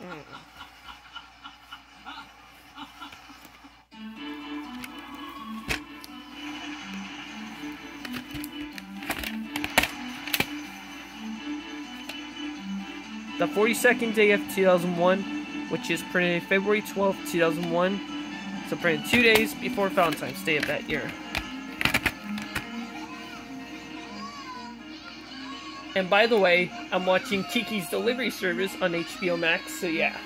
The 42nd day of 2001, which is printed February 12, 2001. So printed two days before Valentine's Day of that year. And by the way, I'm watching Kiki's Delivery Service on HBO Max, so yeah.